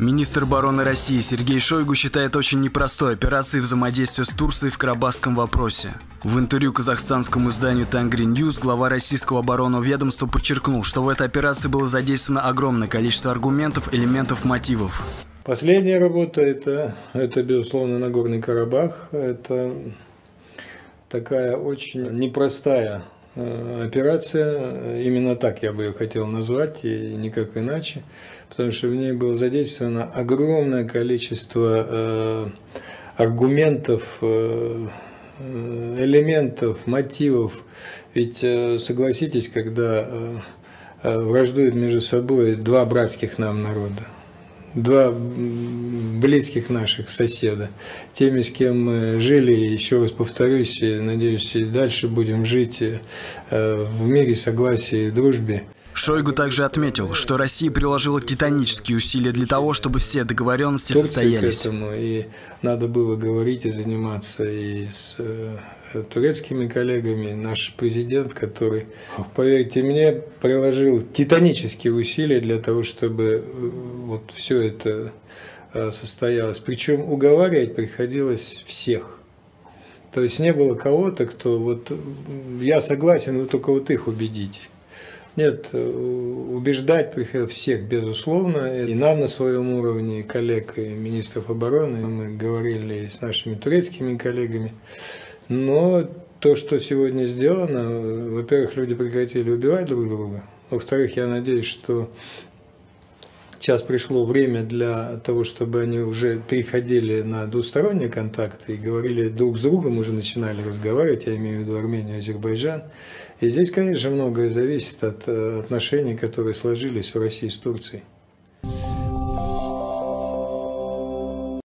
Министр обороны России Сергей Шойгу считает очень непростой операцией взаимодействия с Турцией в карабахском вопросе. В интервью казахстанскому изданию Tengri News глава российского оборонного ведомства подчеркнул, что в этой операции было задействовано огромное количество аргументов, элементов, мотивов. Последняя работа это, это безусловно, Нагорный Карабах. Это такая очень непростая операция, именно так я бы ее хотел назвать, и никак иначе, потому что в ней было задействовано огромное количество э, аргументов, э, элементов, мотивов. Ведь согласитесь, когда враждуют между собой два братских нам народа, два близких наших соседа, теми, с кем мы жили, еще раз повторюсь, и, надеюсь, и дальше будем жить э, в мире, согласии и дружбе. Шойгу также отметил, что Россия приложила титанические усилия для того, чтобы все договоренности Турции состоялись. К этому и надо было говорить и заниматься и с э, турецкими коллегами. Наш президент, который, поверьте мне, приложил титанические усилия для того, чтобы э, вот все это Э, состоялось. Причем уговаривать приходилось всех. То есть не было кого-то, кто вот я согласен, вы только вот их убедите. Нет, э, убеждать всех, безусловно. И нам на своем уровне, и коллег, и министров обороны, мы говорили с нашими турецкими коллегами. Но то, что сегодня сделано, во-первых, люди прекратили убивать друг друга. Во-вторых, я надеюсь, что Сейчас пришло время для того, чтобы они уже переходили на двусторонние контакты и говорили друг с другом, уже начинали разговаривать, я имею в виду Армению и Азербайджан. И здесь, конечно, многое зависит от э, отношений, которые сложились у России с Турцией.